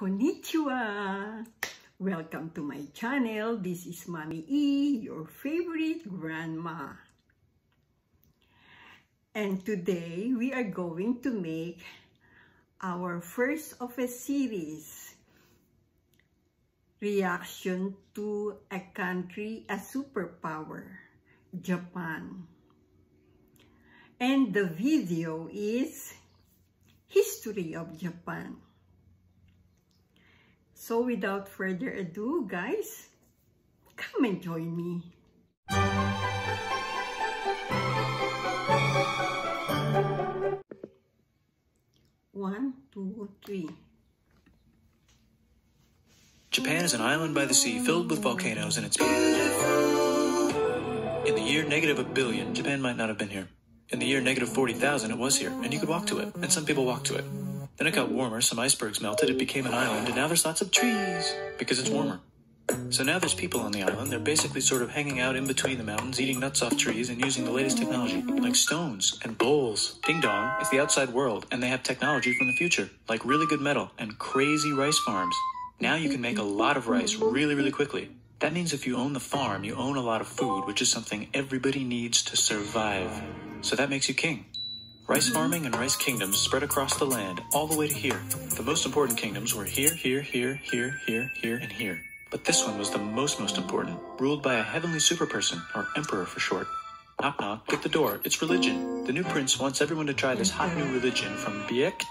Konnichiwa! Welcome to my channel. This is Mommy E, your favorite grandma. And today we are going to make our first of a series reaction to a country, a superpower, Japan. And the video is History of Japan. So without further ado, guys, come and join me. One, two, three. Japan is an island by the sea filled with volcanoes and it's beautiful. In the year negative a billion, Japan might not have been here. In the year negative 40,000, it was here, and you could walk to it, and some people walked to it. Then it got warmer, some icebergs melted, it became an island, and now there's lots of trees because it's warmer. So now there's people on the island. They're basically sort of hanging out in between the mountains, eating nuts off trees, and using the latest technology, like stones and bowls. Ding dong, it's the outside world, and they have technology from the future, like really good metal and crazy rice farms. Now you can make a lot of rice really, really quickly. That means if you own the farm, you own a lot of food, which is something everybody needs to survive. So that makes you king. Rice farming and rice kingdoms spread across the land, all the way to here. The most important kingdoms were here, here, here, here, here, here, and here. But this one was the most, most important, ruled by a heavenly superperson, or emperor for short. Knock knock, get the door, it's religion. The new prince wants everyone to try this hot new religion from Baekje.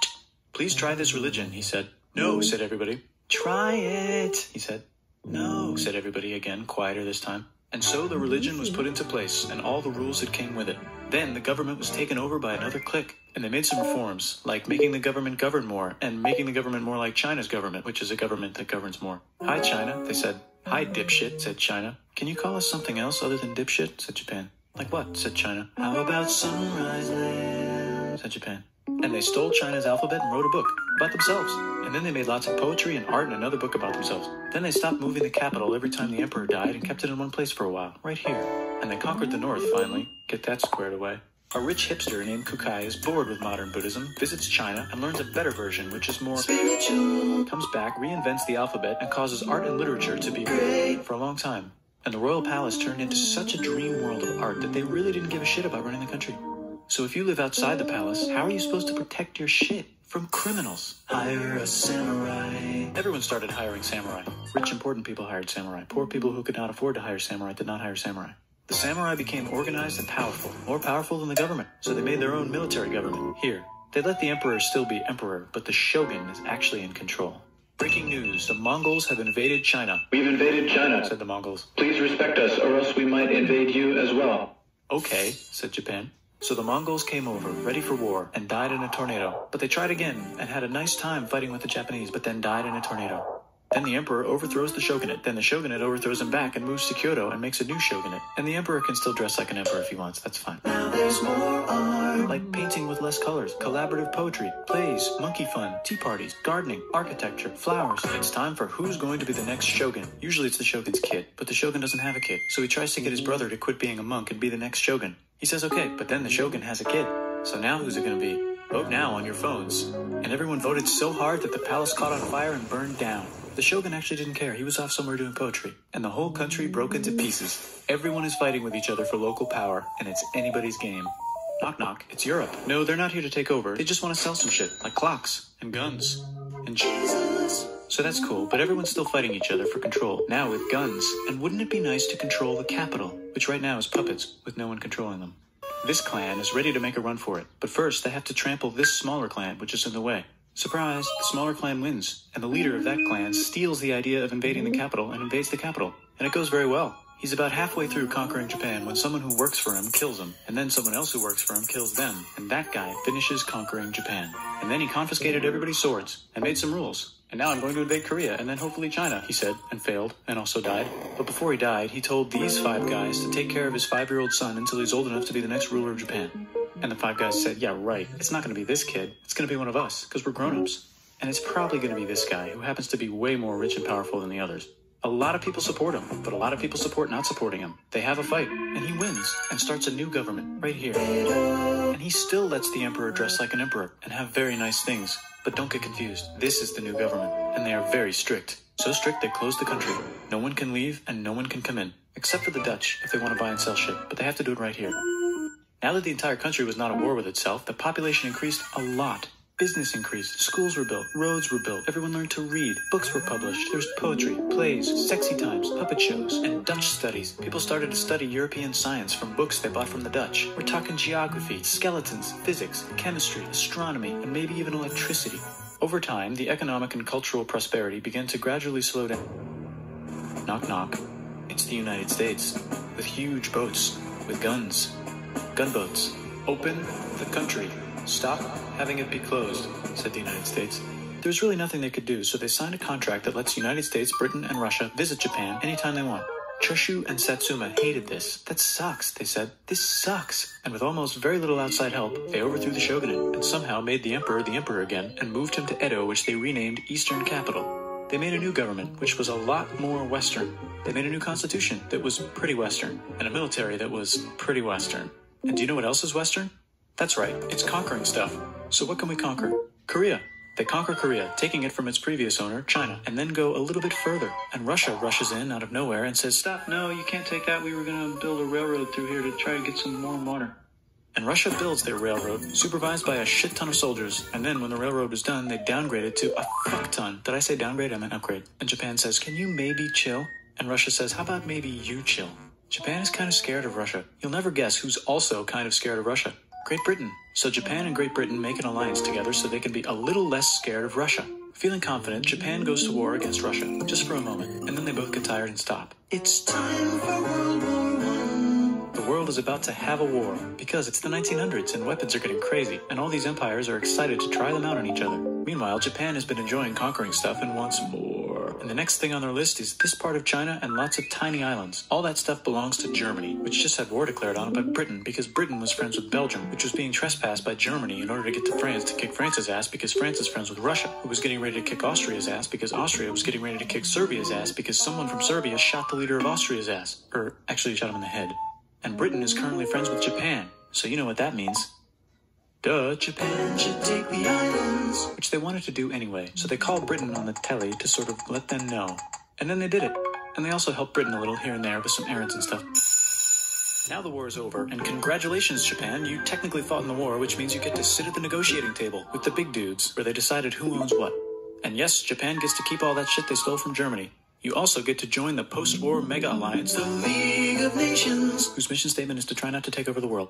Please try this religion, he said. No, said everybody. Try it, he said. No, said everybody again, quieter this time. And so the religion was put into place, and all the rules that came with it. Then the government was taken over by another clique, and they made some reforms, like making the government govern more, and making the government more like China's government, which is a government that governs more. Hi, China, they said. Hi, dipshit, said China. Can you call us something else other than dipshit, said Japan. Like what, said China. How about sunrise land, said Japan. And they stole China's alphabet and wrote a book about themselves. And then they made lots of poetry and art and another book about themselves. Then they stopped moving the capital every time the emperor died and kept it in one place for a while, right here. And they conquered the north finally. Get that squared away. A rich hipster named Kukai is bored with modern Buddhism, visits China, and learns a better version, which is more spiritual. Comes back, reinvents the alphabet, and causes art and literature to be great for a long time. And the royal palace turned into such a dream world of art that they really didn't give a shit about running the country. So if you live outside the palace, how are you supposed to protect your shit from criminals? Hire a samurai. Everyone started hiring samurai. Rich, important people hired samurai. Poor people who could not afford to hire samurai did not hire samurai. The samurai became organized and powerful, more powerful than the government, so they made their own military government. Here, they let the emperor still be emperor, but the shogun is actually in control. Breaking news, the Mongols have invaded China. We've invaded China. Said the Mongols. Please respect us, or else we might invade you as well. Okay, said Japan. So the Mongols came over, ready for war, and died in a tornado. But they tried again, and had a nice time fighting with the Japanese, but then died in a tornado. Then the emperor overthrows the shogunate. Then the shogunate overthrows him back and moves to Kyoto and makes a new shogunate. And the emperor can still dress like an emperor if he wants. That's fine. Now there's more art. Like painting with less colors, collaborative poetry, plays, monkey fun, tea parties, gardening, architecture, flowers. It's time for who's going to be the next shogun. Usually it's the shogun's kid, but the shogun doesn't have a kid. So he tries to get his brother to quit being a monk and be the next shogun. He says okay, but then the shogun has a kid. So now who's it going to be? Vote now on your phones. And everyone voted so hard that the palace caught on fire and burned down. The shogun actually didn't care. He was off somewhere doing poetry. And the whole country broke into pieces. Everyone is fighting with each other for local power, and it's anybody's game. Knock knock, it's Europe. No, they're not here to take over. They just want to sell some shit, like clocks, and guns, and Jesus. So that's cool, but everyone's still fighting each other for control, now with guns. And wouldn't it be nice to control the capital, which right now is puppets, with no one controlling them? This clan is ready to make a run for it, but first they have to trample this smaller clan, which is in the way. Surprise, the smaller clan wins, and the leader of that clan steals the idea of invading the capital and invades the capital. And it goes very well. He's about halfway through conquering Japan when someone who works for him kills him, and then someone else who works for him kills them, and that guy finishes conquering Japan. And then he confiscated everybody's swords and made some rules. And now I'm going to invade Korea and then hopefully China, he said, and failed, and also died. But before he died, he told these five guys to take care of his five year old son until he's old enough to be the next ruler of Japan. And the five guys said, Yeah, right. It's not going to be this kid. It's going to be one of us, because we're grown ups. And it's probably going to be this guy, who happens to be way more rich and powerful than the others. A lot of people support him, but a lot of people support not supporting him. They have a fight, and he wins and starts a new government right here. And he still lets the emperor dress like an emperor and have very nice things. But don't get confused. This is the new government, and they are very strict. So strict they close the country. No one can leave and no one can come in, except for the Dutch if they want to buy and sell shit, but they have to do it right here. Now that the entire country was not at war with itself, the population increased a lot. Business increased, schools were built, roads were built, everyone learned to read, books were published, there was poetry, plays, sexy times, puppet shows, and Dutch studies. People started to study European science from books they bought from the Dutch. We're talking geography, skeletons, physics, chemistry, astronomy, and maybe even electricity. Over time, the economic and cultural prosperity began to gradually slow down. Knock knock. It's the United States, with huge boats, with guns, gunboats. Open the country. Stop having it be closed, said the United States. There was really nothing they could do, so they signed a contract that lets United States, Britain, and Russia visit Japan anytime they want. Choshu and Satsuma hated this. That sucks, they said. This sucks. And with almost very little outside help, they overthrew the shogunate and somehow made the emperor the emperor again and moved him to Edo, which they renamed Eastern Capital. They made a new government, which was a lot more Western. They made a new constitution that was pretty Western, and a military that was pretty Western. And do you know what else is Western? That's right, it's conquering stuff. So what can we conquer? Korea. They conquer Korea, taking it from its previous owner, China, and then go a little bit further. And Russia rushes in out of nowhere and says, Stop, no, you can't take that. We were going to build a railroad through here to try to get some warm water. And Russia builds their railroad, supervised by a shit ton of soldiers. And then when the railroad was done, they downgrade it to a fuck ton. Did I say downgrade? I meant upgrade. And Japan says, Can you maybe chill? And Russia says, How about maybe you chill? Japan is kind of scared of Russia. You'll never guess who's also kind of scared of Russia. Great Britain. So Japan and Great Britain make an alliance together so they can be a little less scared of Russia. Feeling confident, Japan goes to war against Russia, just for a moment, and then they both get tired and stop. It's time for World War One. The world is about to have a war, because it's the 1900s and weapons are getting crazy, and all these empires are excited to try them out on each other. Meanwhile, Japan has been enjoying conquering stuff and wants more. And the next thing on their list is this part of China and lots of tiny islands. All that stuff belongs to Germany, which just had war declared on it by Britain because Britain was friends with Belgium, which was being trespassed by Germany in order to get to France to kick France's ass because France is friends with Russia, who was getting ready to kick Austria's ass because Austria was getting ready to kick Serbia's ass because someone from Serbia shot the leader of Austria's ass. Or actually shot him in the head. And Britain is currently friends with Japan, so you know what that means. Duh, Japan should take the islands. Which they wanted to do anyway, so they called Britain on the telly to sort of let them know. And then they did it. And they also helped Britain a little here and there with some errands and stuff. Now the war is over, and congratulations, Japan. You technically fought in the war, which means you get to sit at the negotiating table with the big dudes, where they decided who owns what. And yes, Japan gets to keep all that shit they stole from Germany. You also get to join the post-war mega alliance, the League of Nations, whose mission statement is to try not to take over the world.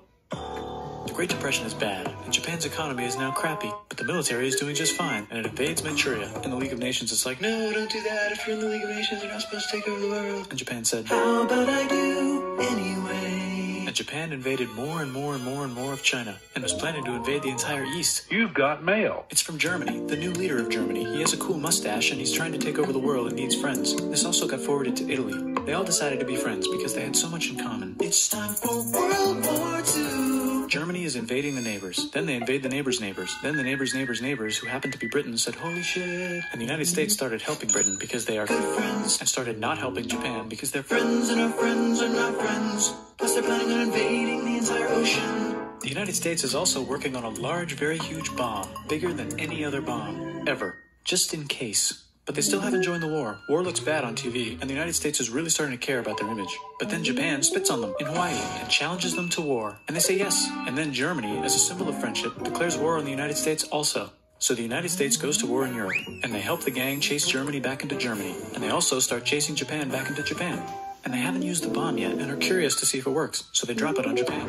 The Great Depression is bad, and Japan's economy is now crappy, but the military is doing just fine, and it invades Manchuria. And the League of Nations is like, no, don't do that. If you're in the League of Nations, you're not supposed to take over the world. And Japan said, how about I do anyway? And Japan invaded more and more and more and more of China, and was planning to invade the entire East. You've got mail. It's from Germany, the new leader of Germany. He has a cool mustache and he's trying to take over the world and needs friends. This also got forwarded to Italy. They all decided to be friends because they had so much in common. It's time for World War II. Germany is invading the neighbors. Then they invade the neighbors' neighbors. Then the neighbors' neighbors' neighbors, who happen to be Britain, said, Holy shit. And the United States started helping Britain because they are good friends, and started not helping Japan because they're friends and our friends are not friends. Plus, they're planning on invading the entire ocean. The United States is also working on a large, very huge bomb, bigger than any other bomb ever, just in case. But they still haven't joined the war. War looks bad on TV, and the United States is really starting to care about their image. But then Japan spits on them in Hawaii and challenges them to war, and they say yes. And then Germany, as a symbol of friendship, declares war on the United States also. So the United States goes to war in Europe, and they help the gang chase Germany back into Germany, and they also start chasing Japan back into Japan. And they haven't used the bomb yet and are curious to see if it works, so they drop it on Japan.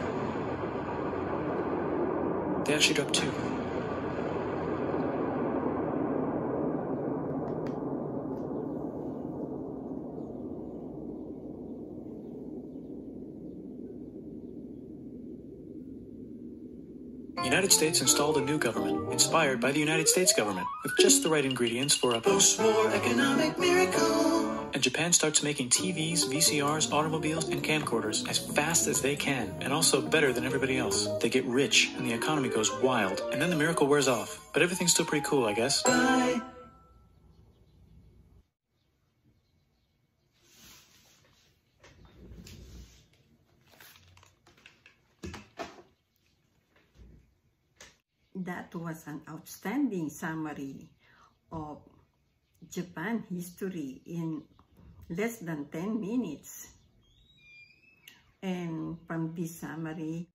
They actually drop two. United States installed a new government, inspired by the United States government, with just the right ingredients for a post-war economic miracle. And Japan starts making TVs, VCRs, automobiles, and camcorders as fast as they can, and also better than everybody else. They get rich, and the economy goes wild, and then the miracle wears off. But everything's still pretty cool, I guess. Bye. That was an outstanding summary of Japan history in less than 10 minutes. And from this summary,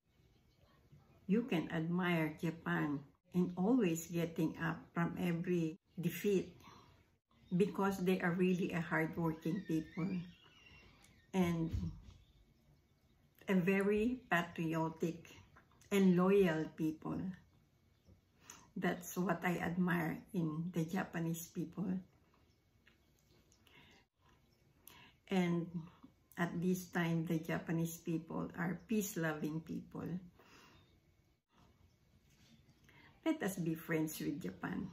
you can admire Japan and always getting up from every defeat because they are really a hardworking people and a very patriotic and loyal people. That's what I admire in the Japanese people. And at this time, the Japanese people are peace-loving people. Let us be friends with Japan.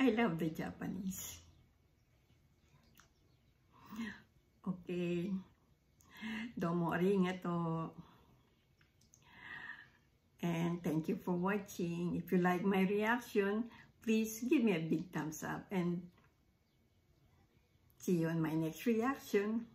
I love the Japanese. Okay. Domo arigato. And thank you for watching. If you like my reaction, please give me a big thumbs up and see you on my next reaction.